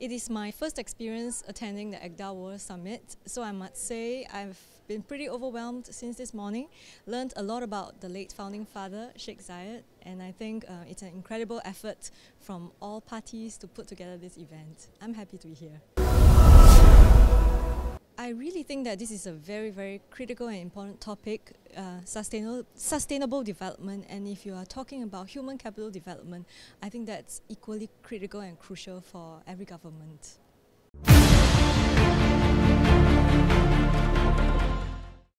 It is my first experience attending the Aqdar World Summit, so I must say I've been pretty overwhelmed since this morning. Learned a lot about the late founding father, Sheikh Zayed, and I think uh, it's an incredible effort from all parties to put together this event. I'm happy to be here. I really think that this is a very, very critical and important topic, uh, sustainable, sustainable development. And if you are talking about human capital development, I think that's equally critical and crucial for every government.